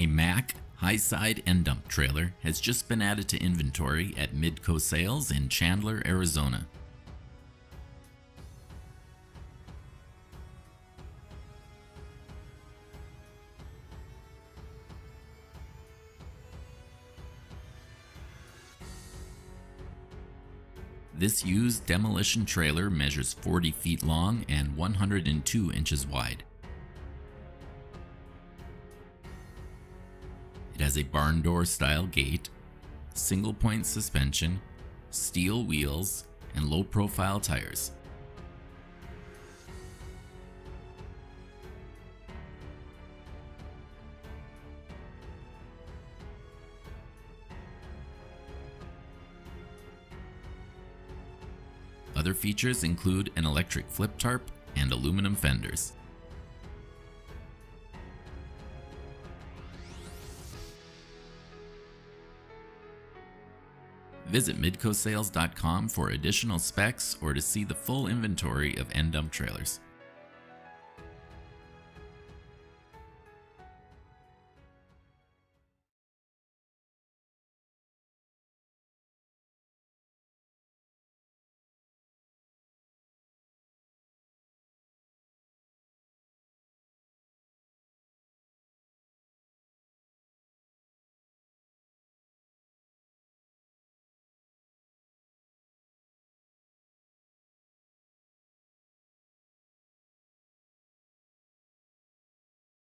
A MAC high side end dump trailer has just been added to inventory at Midco Sales in Chandler, Arizona. This used demolition trailer measures 40 feet long and 102 inches wide. It has a barn door style gate, single point suspension, steel wheels, and low profile tires. Other features include an electric flip tarp and aluminum fenders. Visit midcosales.com for additional specs or to see the full inventory of end dump trailers.